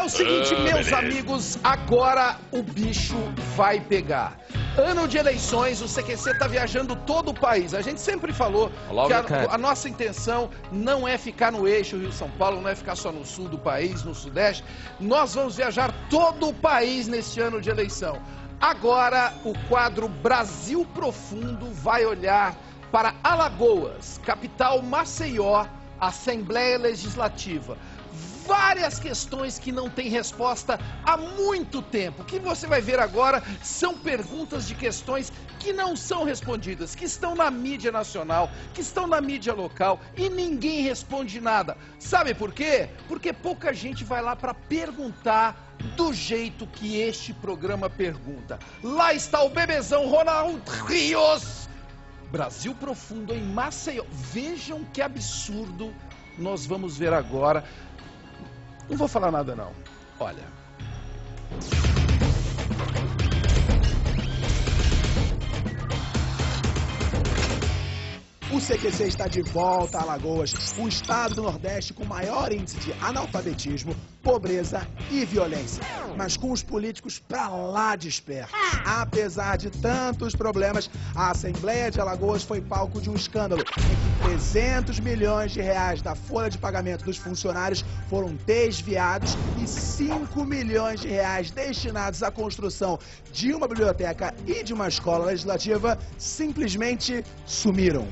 É o seguinte, Ah, meus beleza. amigos, agora o bicho vai pegar. Ano de eleições, o CQC tá viajando todo o país. A gente sempre falou Logo, que a, a nossa intenção não é ficar no eixo Rio-São Paulo, não é ficar só no sul do país, no sudeste. Nós vamos viajar todo o país neste ano de eleição. Agora, o quadro Brasil Profundo vai olhar para Alagoas, capital Maceió, Assembleia Legislativa. Várias questões que não têm resposta há muito tempo. O que você vai ver agora são perguntas de questões que não são respondidas, que estão na mídia nacional, que estão na mídia local e ninguém responde nada. Sabe por quê? Porque pouca gente vai lá para perguntar do jeito que este programa pergunta. Lá está o bebezão Ronaldo Rios. Brasil Profundo em Maceió. Vejam que absurdo nós vamos ver agora. Não vou falar nada não. Olha. O CQC está de volta a Alagoas, o estado do Nordeste com maior índice de analfabetismo, pobreza e violência. Mas com os políticos pra lá despertos. Apesar de tantos problemas, a Assembleia de Alagoas foi palco de um escândalo 300 milhões de reais da folha de pagamento dos funcionários foram desviados e 5 milhões de reais destinados à construção de uma biblioteca e de uma escola legislativa simplesmente sumiram.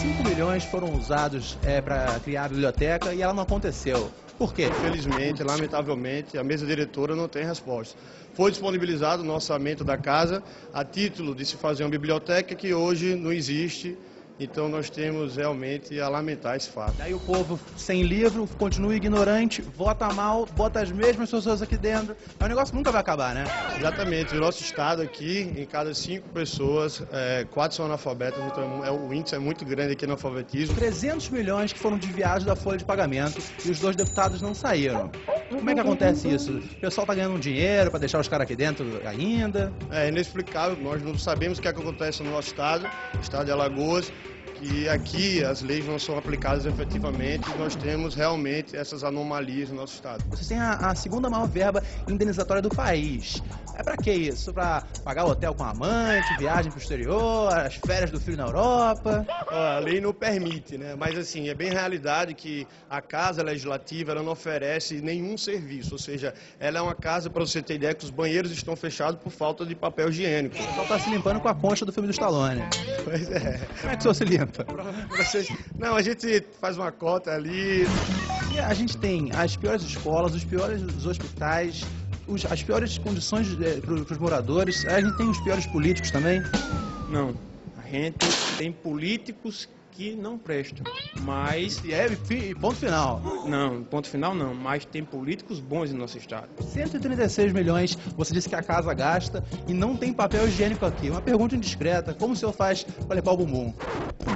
5 milhões foram usados para criar a biblioteca e ela não aconteceu. Por quê? Infelizmente, lamentavelmente, a mesa diretora não tem resposta. Foi disponibilizado no orçamento da casa a título de se fazer uma biblioteca que hoje não existe, então nós temos realmente a lamentar esse fato. Daí o povo sem livro continua ignorante, vota mal, bota as mesmas pessoas aqui dentro. O negócio nunca vai acabar, né? Exatamente, o nosso estado aqui, em cada cinco pessoas, é, quatro são analfabetas, então é, o índice é muito grande aqui no alfabetismo. 300 milhões que foram desviados da folha de pagamento e os dois deputados não saíram. Como é que acontece isso? O pessoal tá ganhando um dinheiro para deixar os caras aqui dentro ainda? É inexplicável, nós não sabemos o que, é que acontece no nosso estado, estado de Alagoas, que aqui as leis não são aplicadas efetivamente e nós temos realmente essas anomalias no nosso estado. Vocês têm a, a segunda maior verba indenizatória do país. É pra que isso? Pra pagar hotel com amante, viagem pro exterior, as férias do filho na Europa? A lei não permite, né? Mas assim, é bem realidade que a casa legislativa ela não oferece nenhum serviço, ou seja, ela é uma casa, para você ter ideia, que os banheiros estão fechados por falta de papel higiênico. O pessoal tá se limpando com a concha do filme do Stallone. Pois é. Como é que o senhor se limpa? Vocês... Não, a gente faz uma cota ali, E a gente tem as piores escolas, os piores hospitais, os- as piores condições para os moradores. A gente tem os piores políticos também. Não. A gente tem políticos que não prestam. Mas. E é ponto final. Não, ponto final não. Mas tem políticos bons no nosso estado. 136 milhões, você disse que a casa gasta e não tem papel higiênico aqui. Uma pergunta indiscreta: como o senhor faz para limpar o bumbum?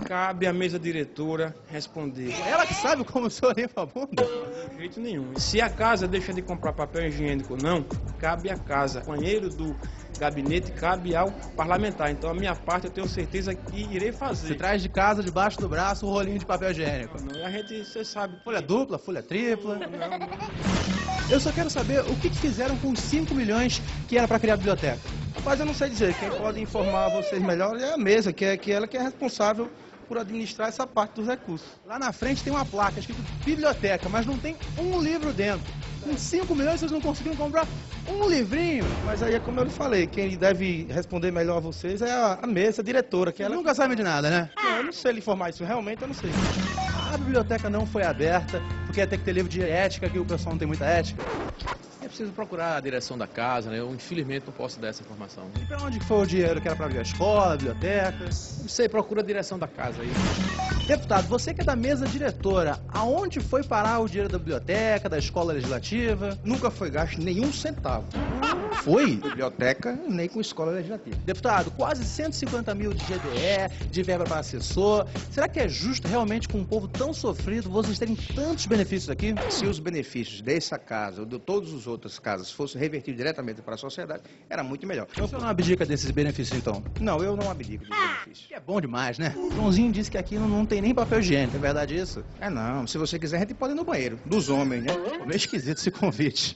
Cabe à mesa diretora responder. Ela que sabe como o senhor limpa a bunda? De jeito nenhum. Se a casa deixa de comprar papel higiênico não, cabe à casa. O banheiro do gabinete cabe ao parlamentar. Então a minha parte eu tenho certeza que irei fazer. Você traz de casa, debaixo do braço, um rolinho de papel higiênico. Não, a gente, você sabe. Folha dupla, folha tripla. Eu só quero saber o que, que fizeram com os 5 milhões que era para criar a biblioteca. Rapaz, eu não sei dizer. Quem pode informar vocês melhor é a mesa, que é que ela que é responsável por administrar essa parte dos recursos. Lá na frente tem uma placa escrito biblioteca, mas não tem um livro dentro. Com 5 milhões vocês não conseguiram comprar um livrinho. Mas aí é como eu lhe falei, quem deve responder melhor a vocês é a, a mesa a diretora, que Ela nunca sabe de nada, né? Não, eu não sei lhe informar isso, realmente eu não sei. A biblioteca não foi aberta, porque ia ter que ter livro de ética, que o pessoal não tem muita ética. É preciso procurar a direção da casa, né? Eu infelizmente não posso dar essa informação. E pra onde foi o dinheiro que era pra abrir a escola, a biblioteca? Não sei, procura a direção da casa aí. Deputado, você que é da mesa diretora, aonde foi parar o dinheiro da biblioteca, da escola legislativa? Nunca foi gasto nenhum centavo. foi? Biblioteca nem com escola legislativa. Deputado, quase 150 mil de GDE, de verba para assessor. Será que é justo realmente com um povo tão sofrido vocês terem tantos benefícios aqui? Se os benefícios dessa casa ou de todas as outras casas fossem revertidos diretamente para a sociedade, era muito melhor. Então, o senhor não abdica desses benefícios, então? Não, eu não abdico dos benefícios. Que é bom demais, né? O Joãozinho disse que aqui não, não tem nem papel higiênico, é verdade isso? É não, se você quiser, a gente pode ir no banheiro. Dos homens, né? Ficou meio esquisito esse convite.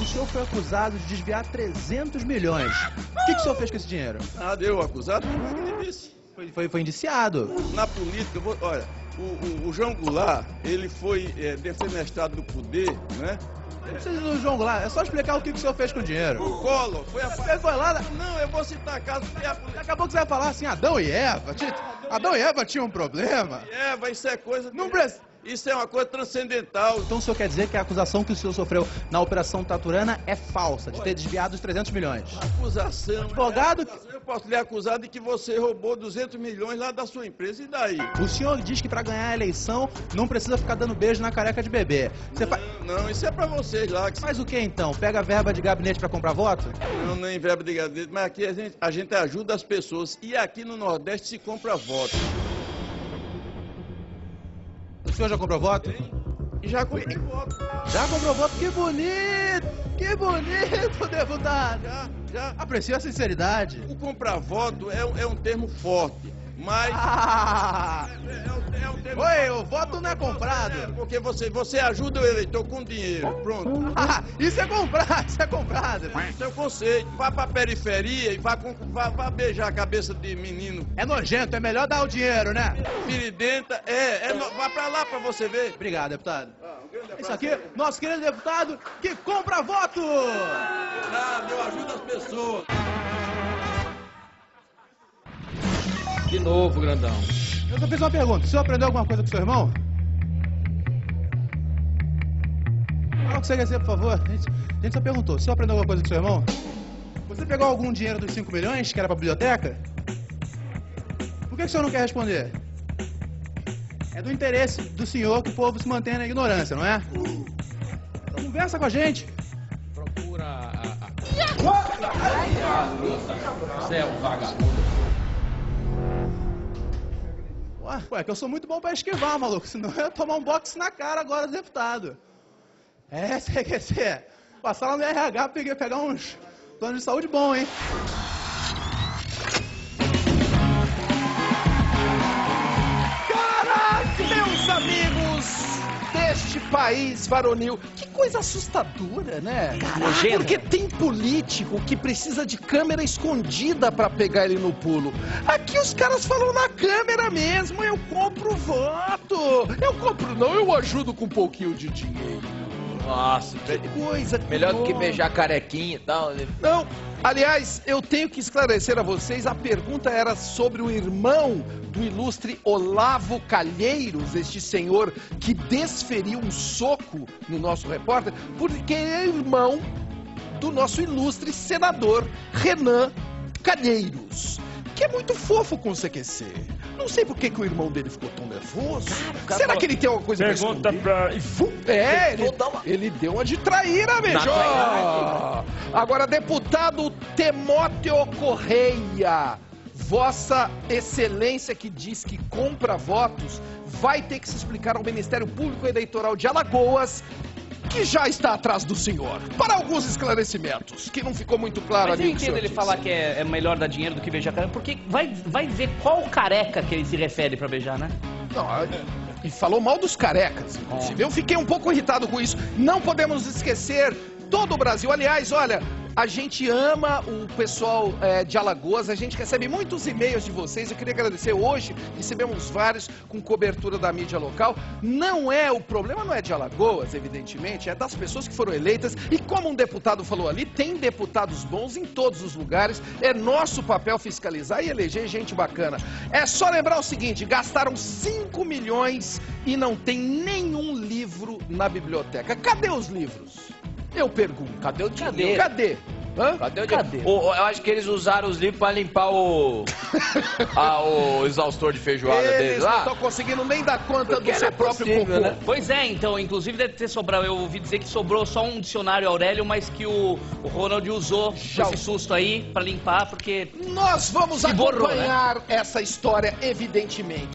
O senhor foi acusado de desviar 300 milhões. O que, que o senhor fez com esse dinheiro? Ah, deu acusado? Ele disse. Foi, foi, foi indiciado. Na política, vou- olha, o, o- o João Goulart, ele foi é, defenestrado do poder, né? Não precisa do João Goulart, é só explicar o que, que o senhor fez com o dinheiro. O Collor foi a... Você foi lá, Não, eu vou citar casos que a política... daqui a pouco você vai falar assim, Adão e Eva. ti- Adão e Eva tinham um problema. Eva, isso é coisa... Não precisa. Isso é uma coisa transcendental. Então o senhor quer dizer que a acusação que o senhor sofreu na Operação Taturana é falsa, de ter desviado os 300 milhões? Acusação. Advogado- Eu posso lhe acusar de que você roubou 200 milhões lá da sua empresa, e daí? O senhor diz que para ganhar a eleição não precisa ficar dando beijo na careca de bebê. Você fa- Não, não, isso é pra vocês lá. Que... faz o que então? Pega a verba de gabinete para comprar voto? Não, nem verba de gabinete, mas aqui a gente, a gente ajuda as pessoas. E aqui no Nordeste se compra voto. O senhor já comprou voto? E já comprei voto. Já comprou voto? Que bonito! Que bonito, deputado! Já, já. Aprecio a sinceridade. O comprar voto é, um- é um termo forte, mas Ah! é, é é um termo Oi, o voto não é comprado. É, porque você, você ajuda o eleitor com dinheiro. Pronto. Ah, isso é comprado, isso é comprado. Esse é o conceito. Vá pra periferia e vá, com- vá, vá beijar a cabeça de menino É nojento, é melhor dar o dinheiro, né? piridenta. É, é no- vá pra lá pra você ver. Obrigado, deputado. Isso aqui, nosso querido deputado que compra voto! Ah, eu ajudo as pessoas. De novo, grandão. Eu só fiz uma pergunta. O senhor aprendeu alguma coisa com seu irmão? Fala o que você quer dizer, por favor. A gente, a gente só perguntou. O senhor aprendeu alguma coisa com seu irmão? Você pegou algum dinheiro dos 5 milhões que era pra biblioteca? Por que, que o senhor não quer responder? É do interesse do senhor que o povo se mantenha na ignorância, não é? Então conversa com a gente. Procura a. a... Você é um vagabundo. Ué, que eu sou muito bom pra esquivar, maluco. Senão eu ia tomar um boxe na cara agora do deputado. É, CQC. Passar lá no RH, peguei, pegar uns planos de saúde bom, hein? Deste país varonil. Que coisa assustadora, né? nojenta. Porque tem político que precisa de câmera escondida pra pegar ele no pulo. Aqui os caras falam na câmera mesmo, eu compro voto. Eu compro não, eu ajudo com um pouquinho de dinheiro. Nossa, Que coisa melhor do que beijar carequinha e tal. né? Não, aliás, eu tenho que esclarecer a vocês, a pergunta era sobre o irmão do ilustre Olavo Calheiros, este senhor que desferiu um soco no nosso repórter, porque é irmão do nosso ilustre senador Renan Calheiros, que é muito fofo com o CQC. Não sei por que, que o irmão dele ficou tão nervoso. cara Será falou- que ele tem alguma coisa Pergunta pra esconder? pra. e É, ele, uma- ele deu uma de traíra, trairagem. Agora, deputado Temóteo Correia, Vossa Excelência que diz que compra votos, vai ter que se explicar ao Ministério Público Eleitoral de Alagoas, que já está atrás do senhor, para alguns esclarecimentos, que não ficou muito claro Mas eu ali. o entendo ele disse. falar que é, é melhor dar dinheiro do que beijar careca, porque vai, vai ver qual careca que ele se refere pra beijar, né? Não, e falou mal dos carecas, inclusive. Eu fiquei um pouco irritado com isso. Não podemos esquecer todo o Brasil. Aliás, olha, a gente ama o pessoal é, de Alagoas, a gente recebe muitos e-mails de vocês. Eu queria agradecer hoje, recebemos vários com cobertura da mídia local. Não é o problema, não é de Alagoas, evidentemente, é das pessoas que foram eleitas. E como um deputado falou ali, tem deputados bons em todos os lugares. É nosso papel fiscalizar e eleger gente bacana. É só lembrar o seguinte: gastaram 5 milhões e não tem nenhum livro na biblioteca. Cadê os livros? Eu pergunto. Cadê o dinheiro? Cadê? Hã? Cadê o Cadê? dinheiro? O- eu acho que eles usaram os livros pra limpar o. ah, o exaustor de feijoada Eles deles não lá. estão conseguindo nem dar conta Porque do seu próprio possível, cocô. né? Pois é, então, inclusive deve ter sobrado, eu ouvi dizer que sobrou só um dicionário Aurélio, mas que o, o Ronald usou Já esse susto aí pra limpar, porque Nós vamos Se borrou, acompanhar essa história, evidentemente.